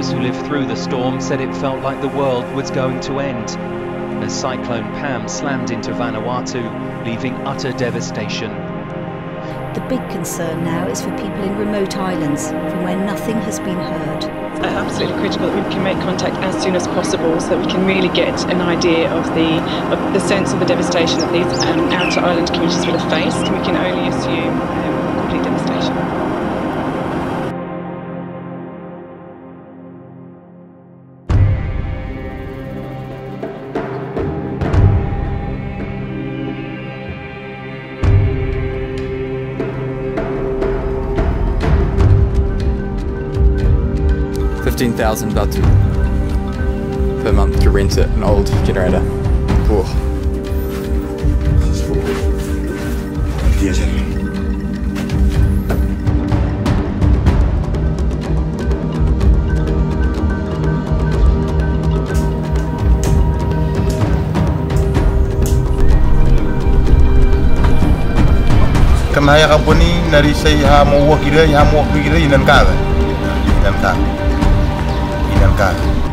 Those who lived through the storm said it felt like the world was going to end as Cyclone Pam slammed into Vanuatu, leaving utter devastation. The big concern now is for people in remote islands from where nothing has been heard. It's absolutely critical that we can make contact as soon as possible so that we can really get an idea of the of the sense of the devastation that these um, outer island communities will have faced. We can only assume um, 16,000 vatu per month to rent it, an old generator. Poor. Kemahaya kapuni dari saya mau wakilnya, mau wakilnya, jangan kalah, jangan kalah. 一边干。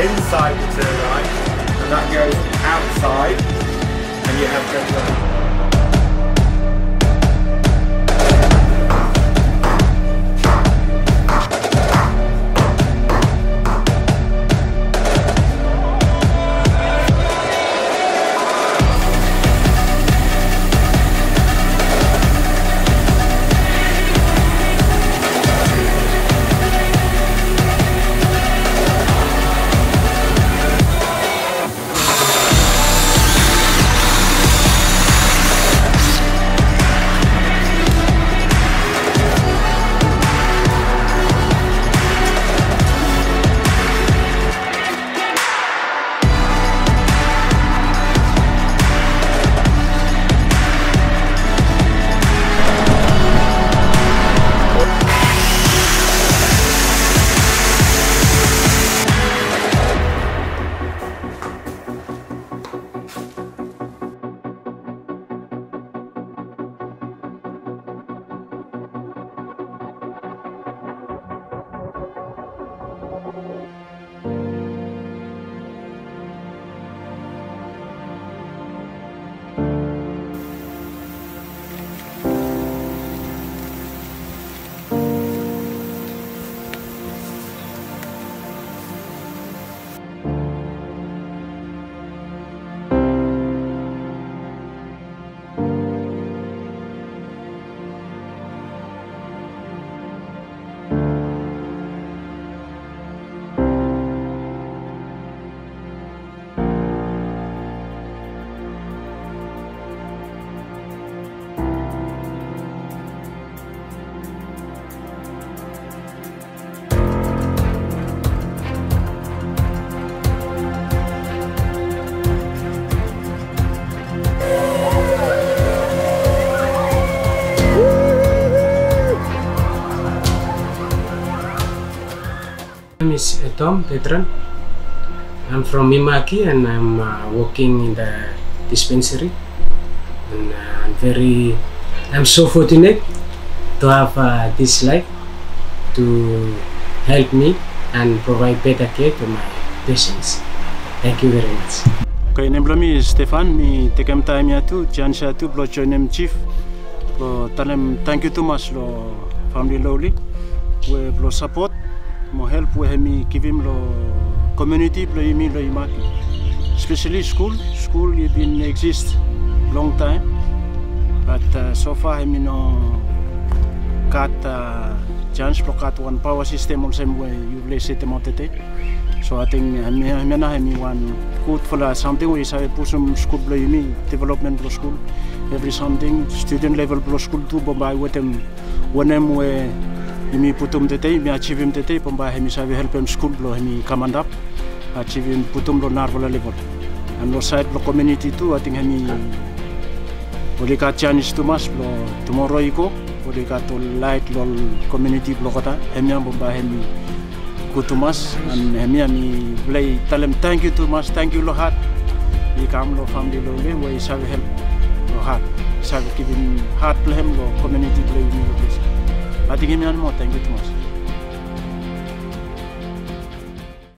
Inside the turbine, and that goes outside, and you have ventilation. Is Tom Petran. I'm from Mimaki and I'm uh, working in the dispensary. And uh, I'm very, I'm so fortunate to have uh, this life to help me and provide better care to my patients. Thank you very much. Okay, nembla mi Stefan mi tekem time ya tu jan sa tu join em chief blo tanem thank you too much lo family lowly we blo support mo help we hemi give him lo community blo yimi lo imaki especially school school it been exist long time but uh, so far hemi no kat uh, chance blo kat one power system also we you lay set them out so I think hemi hemi na hemi one good for la something we say pusum school blo yimi development blo school. Every something student level blo school tu bomba with them when we imi putum tete imi achieve im tete pomba hemi sabe help em school blo hemi kamandap achieve im putum lo narvola level. And lo side blo community tu I think hemi boleh ka chance tu mas blo tomorrow iko boleh ka to light lo community blo kota. Hemi am bomba hemi ku tu mas and hemi ami boleh talem. Thank you tu mas thank you lo hat. I kam lo family lo le we sabe help lo hat. Sabe giving heart lo hem lo community blo ini lo please I think hemi one more thank you tu mas